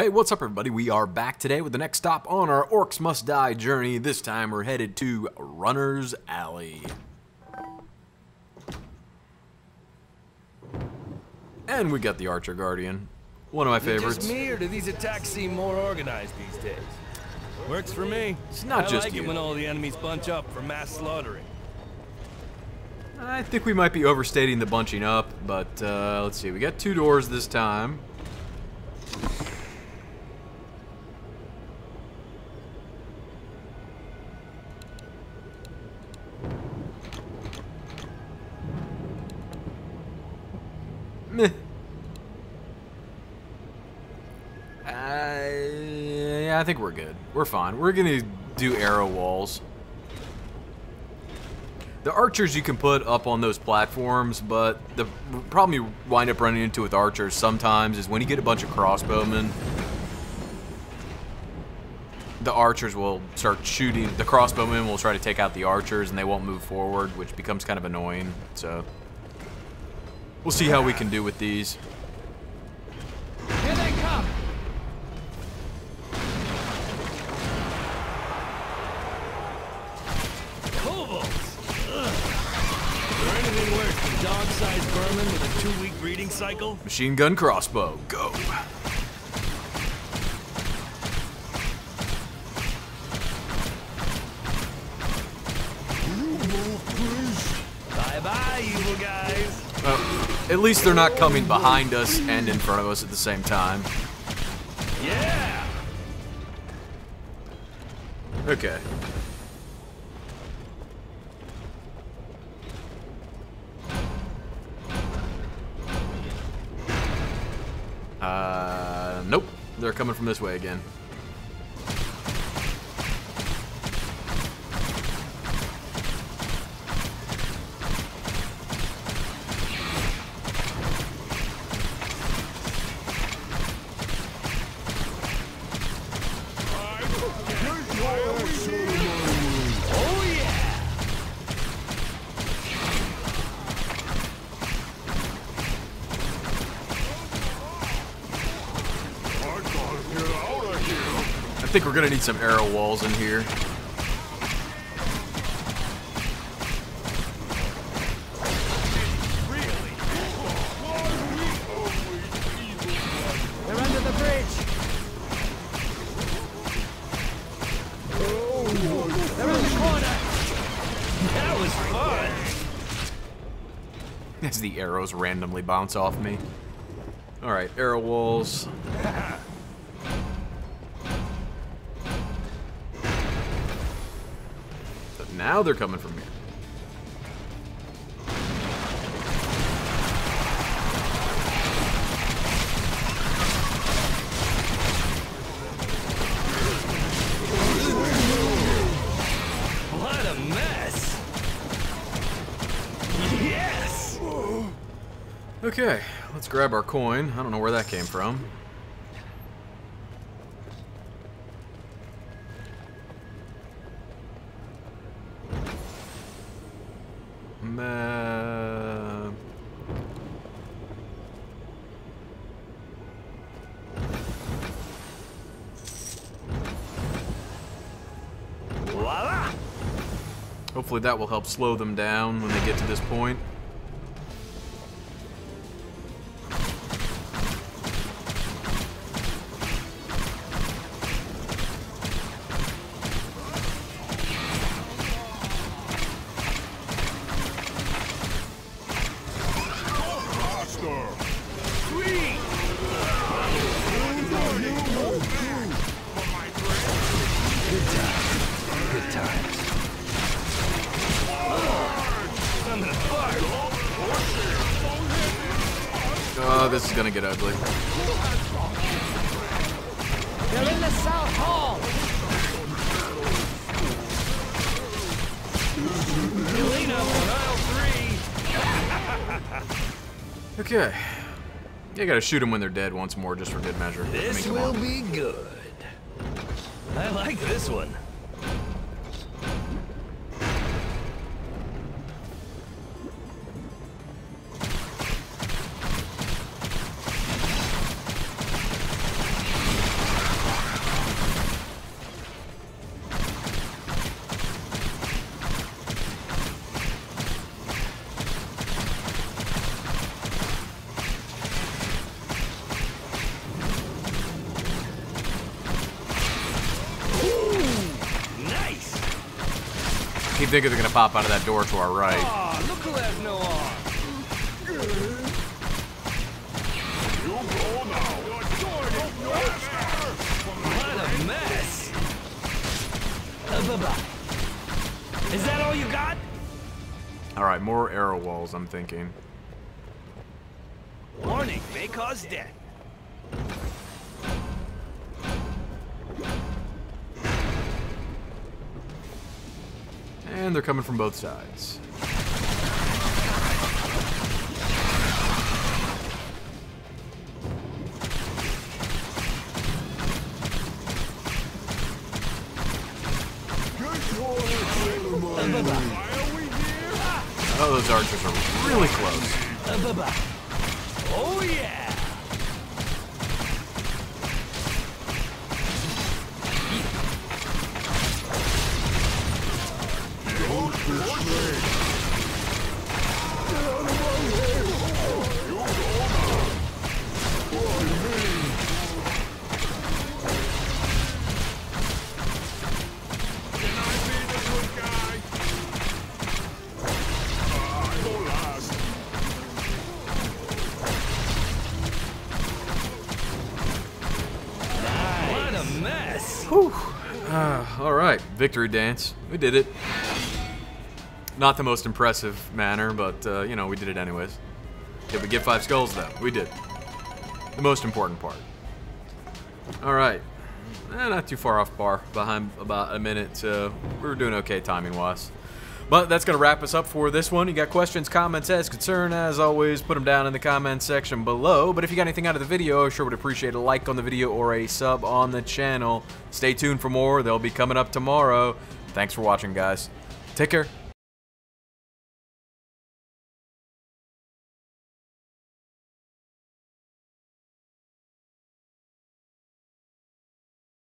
Hey, what's up, everybody? We are back today with the next stop on our Orcs Must Die journey. This time we're headed to Runner's Alley. And we got the Archer Guardian. One of my favorites. Just me, or do these attacks seem more organized these days? Works for me. It's not I just like you. it when all the enemies bunch up for mass slaughtering. I think we might be overstating the bunching up, but uh, let's see. We got two doors this time. Meh. Uh, yeah, I think we're good. We're fine. We're gonna do arrow walls. The archers you can put up on those platforms, but the problem you wind up running into with archers sometimes is when you get a bunch of crossbowmen, the archers will start shooting. The crossbowmen will try to take out the archers, and they won't move forward, which becomes kind of annoying. So we'll see how we can do with these. Dog-sized vermin with a two-week breeding cycle? Machine gun crossbow, go. Bye-bye, evil guys. Uh, at least they're not coming behind us and in front of us at the same time. Yeah! Okay. Nope. They're coming from this way again. Think we're gonna need some arrow walls in here. They're under the bridge! They're the corner! That was fun! As the arrows randomly bounce off me. Alright, arrow walls. Now they're coming from here. What a mess! Yes! Okay, let's grab our coin. I don't know where that came from. Hopefully that will help slow them down when they get to this point. This is gonna get ugly. They're in the South Hall! On aisle three. Okay. You gotta shoot them when they're dead once more, just for good measure. I mean, This will on. be good. I like this one. Think they're gonna pop out of that door to our right. Aw, look who has no arm. What a mess. Is that all you got? All right, more arrow walls. I'm thinking. Warning, may cause death. And they're coming from both sides. Oh, those archers are really close. Oh, yeah. A mess. Ah, all right, victory dance. We did it. Not the most impressive manner, but uh, you know we did it anyways. Did we get five skulls though? We did. The most important part. All right, eh, not too far off bar, behind about a minute. So we were doing okay timing wise. But that's going to wrap us up for this one. You got questions, comments, as concern, as always, put them down in the comments section below. But if you got anything out of the video, I sure would appreciate a like on the video or a sub on the channel. Stay tuned for more. They'll be coming up tomorrow. Thanks for watching, guys. Take care.